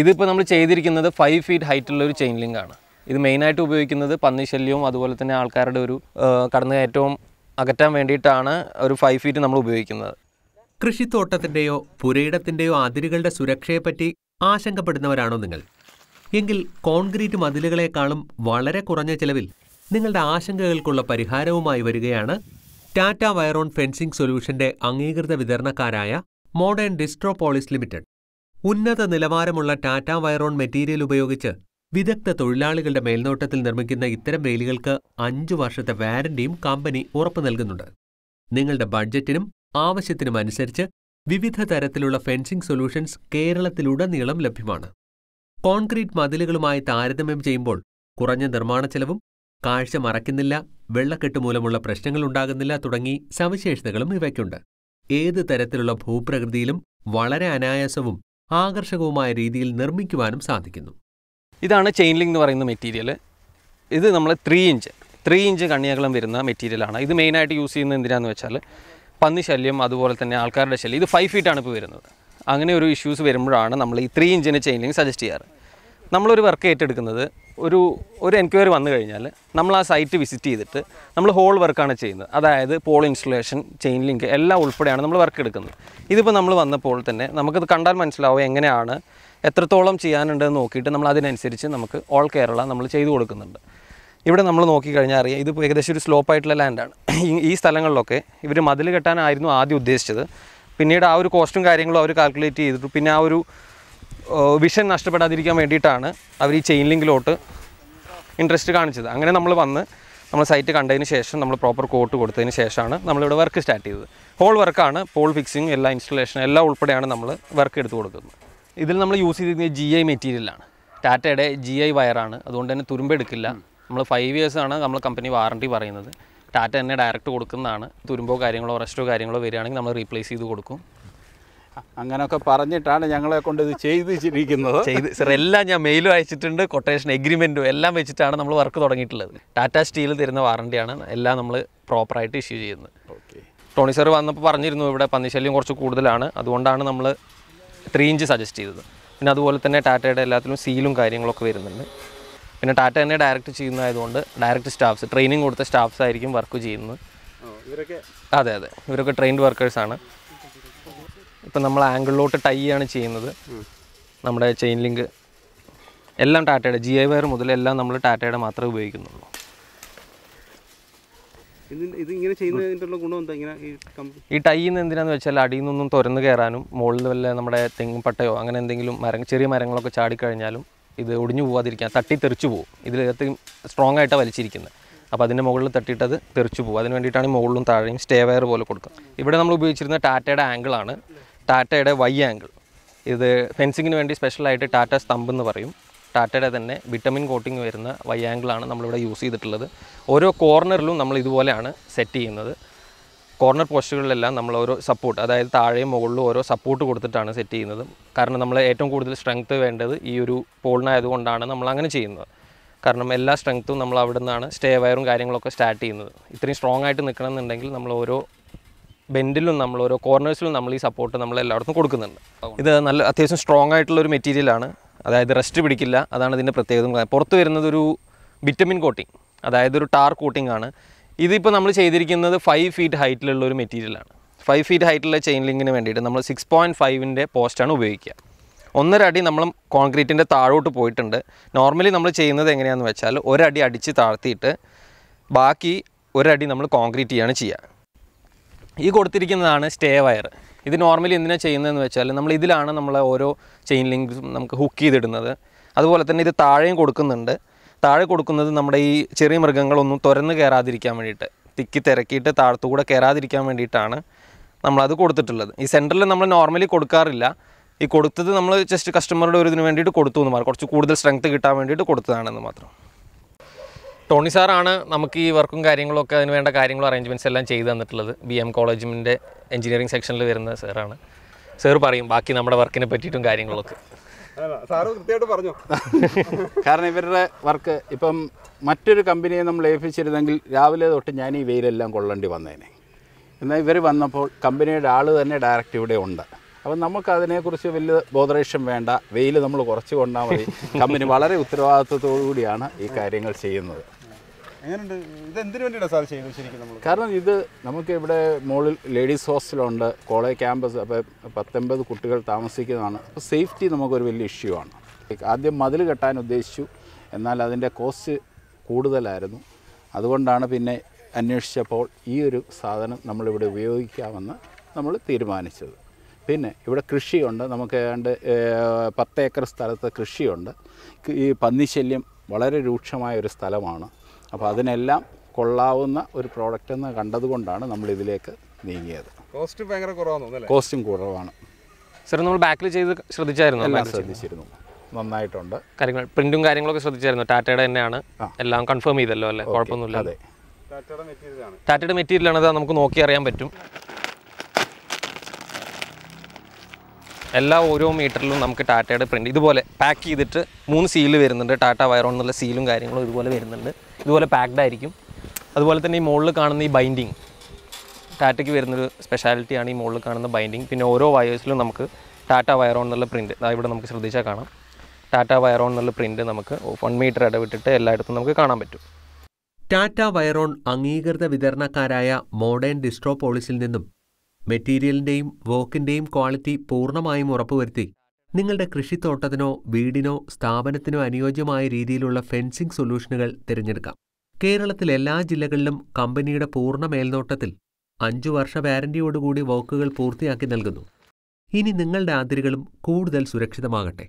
ഇതിപ്പോൾ നമ്മൾ ചെയ്തിരിക്കുന്നത് ഫൈവ് ഫീറ്റ് ഹൈറ്റുള്ള ഒരു ചെയിൻ ലിങ്ക് ആണ്. ഇത് മെയിനായിട്ട് ഉപയോഗിക്കുന്നത് പന്നി ശല്യവും അതുപോലെ തന്നെ ആൾക്കാരുടെ ഒരു കടന്നു കടന്നുകയറ്റവും അകറ്റാൻ വേണ്ടിയിട്ടാണ് ഒരു ഫൈവ് ഫീറ്റ് നമ്മൾ ഉപയോഗിക്കുന്നത്. കൃഷിത്തോട്ടത്തിന്റെയോ പുരയിടത്തിന്റെയോ അതിരുകളുടെ സുരക്ഷയെപ്പറ്റി ആശങ്കപ്പെടുന്നവരാണോ നിങ്ങൾ? എങ്കിൽ കോൺക്രീറ്റ് മതിലുകളെക്കാളും വളരെ കുറഞ്ഞ ചെലവിൽ നിങ്ങളുടെ ആശങ്കകൾക്കുള്ള പരിഹാരവുമായി വരികയാണ് ടാറ്റ വയറോൺ ഫെൻസിംഗ് സൊല്യൂഷന്റെ അംഗീകൃത വിതരണക്കാരായ മോഡേൺ ഡിസ്ട്രോപോളിസ് ലിമിറ്റഡ്. ഉന്നത നിലവാരമുള്ള ടാറ്റ വയറോൺ മെറ്റീരിയൽ ഉപയോഗിച്ച് വിദഗ്ധ തൊഴിലാളികളുടെ മേൽനോട്ടത്തിൽ നിർമ്മിക്കുന്ന ഇത്തരം വേലികൾക്ക് അഞ്ചു വർഷത്തെ വാരണ്ടിയും കമ്പനി ഉറപ്പു നൽകുന്നുണ്ട്. നിങ്ങളുടെ ബഡ്ജറ്റിനും ആവശ്യത്തിനും അനുസരിച്ച് വിവിധ തരത്തിലുള്ള ഫെൻസിംഗ് സൊല്യൂഷൻസ് കേരളത്തിലുടനീളം ലഭ്യമാണ്. കോൺക്രീറ്റ് മതിലുകളുമായി താരതമ്യം ചെയ്യുമ്പോൾ കുറഞ്ഞ നിർമ്മാണ ചെലവും കാഴ്ച മറയ്ക്കുന്നില്ല വെള്ളക്കെട്ട് മൂലമുള്ള പ്രശ്നങ്ങൾ ഉണ്ടാകുന്നില്ല തുടങ്ങി സവിശേഷതകളും ഇവയ്ക്കുണ്ട്. ഏത് തരത്തിലുള്ള ഭൂപ്രകൃതിയിലും വളരെ അനായാസവും ആകർഷകവുമായ രീതിയിൽ നിർമ്മിക്കുവാനും സാധിക്കുന്നു. ഇതാണ് ചെയിൻലിംഗ് എന്ന് പറയുന്ന മെറ്റീരിയൽ ഇത് നമ്മൾ ത്രീ ഇഞ്ച് ത്രീ ഇഞ്ച് കണ്ണിയകലം വരുന്ന മെറ്റീരിയലാണ് ഇത് മെയിനായിട്ട് യൂസ് ചെയ്യുന്നത് എന്തിനാന്ന് വെച്ചാൽ പന്നി ശല്യം അതുപോലെ തന്നെ ആൾക്കാരുടെ ശല്യം. ഇത് ഫൈവ് ഫീറ്റാണ് ഇപ്പോൾ വരുന്നത്. അങ്ങനെ ഒരു ഇഷ്യൂസ് വരുമ്പോഴാണ് നമ്മൾ ഈ ത്രീ ഇഞ്ചിന് ചെയിൻലിംഗ് സജസ്റ്റ് ചെയ്യാറ്. നമ്മളൊരു വർക്ക് ഏറ്റെടുക്കുന്നത് ഒരു ഒരു എൻക്വയറി വന്നു കഴിഞ്ഞാൽ നമ്മൾ ആ സൈറ്റ് വിസിറ്റ് ചെയ്തിട്ട് നമ്മൾ ഹോൾ വർക്കാണ് ചെയ്യുന്നത്. അതായത് പോൾ ഇൻസ്റ്റലേഷൻ ചെയിൻ ലിങ്ക് എല്ലാം ഉൾപ്പെടെയാണ് നമ്മൾ വർക്ക് എടുക്കുന്നത്. ഇതിപ്പോൾ നമ്മൾ വന്നപ്പോൾ തന്നെ നമുക്കത് കണ്ടാൽ മനസ്സിലാവും എങ്ങനെയാണ് എത്രത്തോളം ചെയ്യാനുണ്ടെന്ന് നോക്കിയിട്ട് നമ്മൾ അതിനനുസരിച്ച് നമുക്ക് ഓൾ കേരള നമ്മൾ ചെയ്തു കൊടുക്കുന്നുണ്ട്. ഇവിടെ നമ്മൾ നോക്കിക്കഴിഞ്ഞാൽ അറിയാം ഇതിപ്പോൾ ഏകദേശം ഒരു സ്ലോപ്പ് ആയിട്ടുള്ള ലാൻഡാണ് ഈ- സ്ഥലങ്ങളിലൊക്കെ ഇവർ മതിൽ കെട്ടാനായിരുന്നു ആദ്യം ഉദ്ദേശിച്ചത്. പിന്നീട് ആ ഒരു കോസ്റ്റും കാര്യങ്ങളും അവർ കാൽക്കുലേറ്റ് ചെയ്തിട്ട്. പിന്നെ ആ ഒരു വിഷൻ നഷ്ടപ്പെടാതിരിക്കാൻ വേണ്ടിയിട്ടാണ് അവർ ഈ ചെയിൻ ലിങ്കിലോട്ട് ഇൻട്രസ്റ്റ് കാണിച്ചത്. അങ്ങനെ നമ്മൾ വന്ന് നമ്മൾ സൈറ്റ് കണ്ടതിന് ശേഷം നമ്മൾ പ്രോപ്പർ കോട്ട് കൊടുത്തതിന് ശേഷമാണ് നമ്മളിവിടെ വർക്ക് സ്റ്റാർട്ട് ചെയ്തത്. ഹോൾ വർക്കാണ് പോൾ ഫിക്സിങ് എല്ലാ ഇൻസ്റ്റലേഷൻ എല്ലാം ഉൾപ്പെടെയാണ് നമ്മൾ വർക്ക് എടുത്തു കൊടുക്കുന്നത്. ഇതിൽ നമ്മൾ യൂസ് ചെയ്തിരിക്കുന്നത് ജി ഐ മെറ്റീരിയലാണ് ടാറ്റയുടെ ജി ഐ വയറാണ് അതുകൊണ്ട് തന്നെ തുരുമ്പെടുക്കില്ല നമ്മൾ ഫൈവ് ഇയേഴ്സ് ആണ് നമ്മൾ കമ്പനി വാറണ്ടി പറയുന്നത്. ടാറ്റ തന്നെ ഡയറക്റ്റ് കൊടുക്കുന്നതാണ്. തുരുമ്പോ കാര്യങ്ങളോ റെസ്റ്റോ കാര്യങ്ങളോ വരികയാണെങ്കിൽ നമ്മൾ റീപ്ലേസ് ചെയ്ത് കൊടുക്കും. അങ്ങനെയൊക്കെ പറഞ്ഞിട്ടാണ് ഞങ്ങളെ കൊണ്ട് ഇത് ചെയ്തിരിക്കുന്നത് ചെയ്ത് സർ എല്ലാം ഞാൻ മെയിലും അയച്ചിട്ടുണ്ട് കൊട്ടേഷൻ എഗ്രിമെന്റും എല്ലാം വെച്ചിട്ടാണ് നമ്മൾ വർക്ക് തുടങ്ങിയിട്ടുള്ളത്. ടാറ്റ സ്റ്റീൽ തരുന്ന വാറണ്ടിയാണ് എല്ലാം നമ്മൾ പ്രോപ്പറായിട്ട് ഇഷ്യൂ ചെയ്യുന്നത്. ഓക്കെ ടോണി സർ വന്നപ്പോൾ പറഞ്ഞിരുന്നു ഇവിടെ പന്നിശല്യം കുറച്ച് കൂടുതലാണ്. അതുകൊണ്ടാണ് നമ്മൾ ത്രീ ഇഞ്ച് സജസ്റ്റ് ചെയ്തത്. പിന്നെ അതുപോലെ തന്നെ ടാറ്റയുടെ എല്ലാത്തിലും സീലും കാര്യങ്ങളൊക്കെ വരുന്നുണ്ട്. പിന്നെ ടാറ്റ തന്നെ ഡയറക്റ്റ് ചെയ്യുന്നതായതുകൊണ്ട് ഡയറക്റ്റ് സ്റ്റാഫ്സ് ട്രെയിനിങ് കൊടുത്ത സ്റ്റാഫ്സ് ആയിരിക്കും വർക്ക് ചെയ്യുന്നത്. അതെ അതെ. ഇവരൊക്കെ ട്രെയിൻഡ് വർക്കേഴ്സാണ് ഇപ്പം നമ്മൾ ആംഗിളിലോട്ട് ടൈ ആണ് ചെയ്യുന്നത്. നമ്മുടെ ചെയിൻ ലിങ്ക് എല്ലാം ടാറ്റയുടെ ജി ഐ വയർ മുതൽ എല്ലാം നമ്മൾ ടാറ്റയുടെ മാത്രമേ ഉപയോഗിക്കുന്നുള്ളൂ. ഈ കമ്പനി ടൈ നിന്ന് എന്തിനാന്ന് വെച്ചാൽ അടിയിൽ നിന്നൊന്നും തുറന്ന് കയറാനും മുകളിൽ വല്ല നമ്മുടെ തെങ്ങും പട്ടയോ അങ്ങനെ എന്തെങ്കിലും മരം ചെറിയ മരങ്ങളൊക്കെ ചാടിക്കഴിഞ്ഞാലും ഇത് ഒടിഞ്ഞു പോവാതിരിക്കാൻ തട്ടി തെറിച്ചു പോകും. ഇതിനകത്ത് സ്ട്രോങ് ആയിട്ടാണ് വലിച്ചിരിക്കുന്നത്. അപ്പോൾ അതിന്റെ മുകളിൽ തട്ടിയിട്ടത് തെറിച്ചു പോകും. അതിന് വേണ്ടിയിട്ടാണ് മുകളിലും താഴെയും സ്റ്റേ വയർ പോലെ കൊടുക്കുക. ഇവിടെ നമ്മൾ ഉപയോഗിച്ചിരുന്ന ടാറ്റയുടെ ആംഗിളാണ് ടാറ്റയുടെ വൈ ആംഗിൾ. ഇത് ഫെൻസിങ്ങിന് വേണ്ടി സ്പെഷ്യലായിട്ട് ടാറ്റ സ്തംഭ് എന്ന് പറയും. ടാറ്റയുടെ തന്നെ വിറ്റമിൻ കോട്ടിങ് വരുന്ന വൈ ആംഗിളാണ് നമ്മളിവിടെ യൂസ് ചെയ്തിട്ടുള്ളത്. ഓരോ കോർണറിലും നമ്മൾ ഇതുപോലെയാണ് സെറ്റ് ചെയ്യുന്നത്. കോർണർ പോസ്റ്റുകളിലെല്ലാം നമ്മൾ ഓരോ സപ്പോർട്ട് അതായത് താഴെയും മുകളിലും ഓരോ സപ്പോർട്ട് കൊടുത്തിട്ടാണ് സെറ്റ് ചെയ്യുന്നത്. കാരണം നമ്മൾ ഏറ്റവും കൂടുതൽ സ്ട്രെങ്ത്ത് വേണ്ടത് ഈ ഒരു പോളിനായതുകൊണ്ടാണ് നമ്മൾ അങ്ങനെ ചെയ്യുന്നത്. കാരണം എല്ലാ സ്ട്രെങ്ത്തും നമ്മൾ അവിടെ നിന്നാണ് സ്റ്റേ വയറും കാര്യങ്ങളൊക്കെ സ്റ്റാർട്ട് ചെയ്യുന്നത്. ഇത്രയും സ്ട്രോങ് ആയിട്ട് നിൽക്കണം എന്നുണ്ടെങ്കിൽ നമ്മൾ ഓരോ ബെൻഡിലും നമ്മൾ ഓരോ കോർണേഴ്സിലും നമ്മൾ ഈ സപ്പോർട്ട് നമ്മൾ എല്ലായിടത്തും കൊടുക്കുന്നുണ്ട്. ഇത് നല്ല അത്യാവശ്യം സ്ട്രോങ് ആയിട്ടുള്ള ഒരു മെറ്റീരിയലാണ് അതായത് റെസ്റ്റ് പിടിക്കില്ല. അതാണ് ഇതിന്റെ പ്രത്യേകത പുറത്ത് വരുന്നത് ഒരു വിറ്റമിൻ കോട്ടിങ് അതായത് ഒരു ടാർ കോട്ടിംഗ് ആണ്. ഇതിപ്പോൾ നമ്മൾ ചെയ്തിരിക്കുന്നത് ഫൈവ് ഫീറ്റ് ഹൈറ്റിലുള്ള ഒരു മെറ്റീരിയലാണ് ഫൈവ് ഫീറ്റ് ഹൈറ്റിലുള്ള ചെയിൻ ലിങ്കിന് വേണ്ടിയിട്ട് നമ്മൾ സിക്സ് പോയിന്റ് ഫൈവിന്റെ പോസ്റ്റാണ് ഉപയോഗിക്കുക. ഒന്നര അടി നമ്മൾ കോൺക്രീറ്റിന്റെ താഴോട്ട് പോയിട്ടുണ്ട്. നോർമലി നമ്മൾ ചെയ്യുന്നത് എങ്ങനെയാണെന്ന് വെച്ചാൽ ഒരടി അടിച്ച് താഴ്ത്തിയിട്ട് ബാക്കി ഒരടി നമ്മൾ കോൺക്രീറ്റ് ചെയ്യാണ് ചെയ്യുക. ഈ കൊടുത്തിരിക്കുന്നതാണ് സ്റ്റേ വയർ. ഇത് നോർമലി എന്തിനാണ് ചെയ്യുന്നതെന്ന് വെച്ചാൽ നമ്മൾ ഇതിലാണ് നമ്മൾ ഓരോ ചെയിൻ ലിങ്ക്സും നമുക്ക് ഹുക്ക് ചെയ്തിടുന്നത്. അതുപോലെ തന്നെ ഇത് താഴെയും കൊടുക്കുന്നുണ്ട്. താഴെ കൊടുക്കുന്നത് നമ്മുടെ ഈ ചെറിയ മൃഗങ്ങളൊന്നും തുരന്ന് കയറാതിരിക്കാൻ വേണ്ടിയിട്ട് തിക്കി തിരക്കിയിട്ട് താഴത്തുകൂടെ കയറാതിരിക്കാൻ വേണ്ടിയിട്ടാണ് നമ്മളത് കൊടുത്തിട്ടുള്ളത്. ഈ സെന്ററിൽ നമ്മൾ നോർമലി കൊടുക്കാറില്ല. ഈ കൊടുത്തത് നമ്മൾ ജസ്റ്റ് കസ്റ്റമറുടെ ഒരു ഇതിന് വേണ്ടിയിട്ട് കൊടുത്തു എന്ന് മാത്രം കുറച്ച് കൂടുതൽ സ്ട്രെങ്ത് കിട്ടാൻ വേണ്ടിയിട്ട് കൊടുത്തതാണെന്ന് മാത്രം. ടോണി സാറാണ് നമുക്ക് ഈ വർക്കും കാര്യങ്ങളൊക്കെ അതിന് വേണ്ട കാര്യങ്ങളും അറേഞ്ച്മെന്റ്സ് എല്ലാം ചെയ്തു തന്നിട്ടുള്ളത്. ബി എം കോളേജിന്റെ എഞ്ചിനീയറിംഗ് സെക്ഷനിൽ വരുന്ന സാറാണ്. സാർ പറയും ബാക്കി നമ്മുടെ വർക്കിനെ പറ്റിയിട്ടും കാര്യങ്ങളൊക്കെ. സാറ് കൃത്യമായിട്ട് പറഞ്ഞു? കാരണം ഇവരുടെ വർക്ക് ഇപ്പം മറ്റൊരു കമ്പനിയെ നമ്മൾ ഏൽപ്പിച്ചിരുന്നെങ്കിൽ രാവിലെ തൊട്ട് ഞാൻ ഈ വെയിലെല്ലാം കൊള്ളേണ്ടി വന്നേനെ. എന്നാൽ ഇവർ വന്നപ്പോൾ കമ്പനിയുടെ ആൾ തന്നെ ഡയറക്റ്റ് ഇവിടെ ഉണ്ട്. അപ്പം നമുക്ക് അതിനെക്കുറിച്ച് വലിയ ബോധരേഷം വേണ്ട. വെയിൽ നമ്മൾ കുറച്ച് കൊണ്ടാൽ മതി. കമ്പനി വളരെ ഉത്തരവാദിത്വത്തോടു കൂടിയാണ് ഈ കാര്യങ്ങൾ ചെയ്യുന്നത്. ഇത് നമ്മൾ കാരണം ഇത് നമുക്ക് ഇവിടെ മുകളിൽ ലേഡീസ് ഹോസ്റ്റലുണ്ട്. College campus. അപ്പോൾ പത്തൊമ്പത് കുട്ടികൾ താമസിക്കുന്നതാണ്. അപ്പോൾ സേഫ്റ്റി നമുക്കൊരു വലിയ ഇഷ്യൂ ആണ്. ആദ്യം മതിൽ കെട്ടാൻ ഉദ്ദേശിച്ചു. എന്നാൽ അതിന്റെ കോസ്റ്റ് കൂടുതലായിരുന്നു. അതുകൊണ്ടാണ് പിന്നെ അന്വേഷിച്ചപ്പോൾ ഈ ഒരു സാധനം നമ്മളിവിടെ ഉപയോഗിക്കാമെന്ന് നമ്മൾ തീരുമാനിച്ചത്. പിന്നെ ഇവിടെ കൃഷിയുണ്ട്. നമുക്ക് ഏതാണ്ട് പത്ത് ഏക്കർ സ്ഥലത്ത് കൃഷിയുണ്ട്. ഈ പന്നിശല്യം വളരെ രൂക്ഷമായ ഒരു സ്ഥലമാണ്. അപ്പോൾ അതിനെല്ലാം കൊള്ളാവുന്ന ഒരു പ്രോഡക്റ്റ് എന്ന് കണ്ടതുകൊണ്ടാണ് നമ്മൾ ഇതിലേക്ക് നീങ്ങിയത്. കോസ്റ്റ് ഭയങ്കര കുറവാണ് കോസ്റ്റും കുറവാണ്. സാർ നമ്മൾ ബാക്കിൽ ചെയ്ത് ശ്രദ്ധിച്ചായിരുന്നു? എല്ലാം ശ്രദ്ധിച്ചിരുന്നു. നന്നായിട്ടുണ്ട്. കാര്യങ്ങൾ പ്രിന്റും കാര്യങ്ങളൊക്കെ ശ്രദ്ധിച്ചായിരുന്നു? ടാറ്റയുടെ തന്നെയാണ്. എല്ലാം കൺഫേം ചെയ്തല്ലോ അല്ലേ? കുഴപ്പമൊന്നുമില്ല. അതെ. ടാറ്റയുടെ മെറ്റീരിയലാണ് ഇത് നമുക്ക് നോക്കി അറിയാൻ പറ്റും. എല്ലാ ഓരോ മീറ്ററിലും നമുക്ക് ടാറ്റയുടെ പ്രിന്റ് ഇതുപോലെ പാക്ക് ചെയ്തിട്ട് മൂന്ന് സീൽ വരുന്നുണ്ട്. ടാറ്റ വയറോൺ എന്നുള്ള സീലും കാര്യങ്ങളും ഇതുപോലെ വരുന്നുണ്ട്. ഇതുപോലെ പാക്ഡ് ആയിരിക്കും. അതുപോലെ തന്നെ ഈ മുകളിൽ കാണുന്ന ഈ ബൈൻഡിങ് ടാറ്റയ്ക്ക് വരുന്നൊരു സ്പെഷ്യാലിറ്റിയാണ് ഈ മുകളിൽ കാണുന്ന ബൈൻഡിങ് പിന്നെ ഓരോ വയേഴ്സിലും നമുക്ക് ടാറ്റ വയറോൺ എന്നുള്ള പ്രിന്റ് ഇവിടെ നമുക്ക് ശ്രദ്ധിച്ചാൽ കാണാം. ടാറ്റ വയറോൺ എന്നുള്ള പ്രിന്റ് നമുക്ക് വൺ മീറ്റർ ഇടവിട്ടിട്ട് എല്ലായിടത്തും നമുക്ക് കാണാൻ പറ്റും. ടാറ്റ വയറോൺ അംഗീകൃത വിതരണക്കാരായ മോഡേൺ ഡിസ്ട്രോപോളിസിൽ നിന്നും മെറ്റീരിയലിന്റെയും വർക്കിന്റെയും ക്വാളിറ്റി പൂർണമായും ഉറപ്പുവരുത്തി. നിങ്ങളുടെ കൃഷിത്തോട്ടത്തിനോ വീടിനോ സ്ഥാപനത്തിനോ അനുയോജ്യമായ രീതിയിലുള്ള ഫെൻസിംഗ് സൊല്യൂഷനുകൾ തിരഞ്ഞെടുക്കാം. കേരളത്തിൽ എല്ലാ ജില്ലകളിലും കമ്പനിയുടെ പൂർണ മേൽനോട്ടത്തിൽ അഞ്ചു വർഷ വാരന്റിയോടുകൂടി വർക്കുകൾ പൂർത്തിയാക്കി നൽകുന്നു. ഇനി നിങ്ങളുടെ അതിരുകളും കൂടുതൽ സുരക്ഷിതമാകട്ടെ.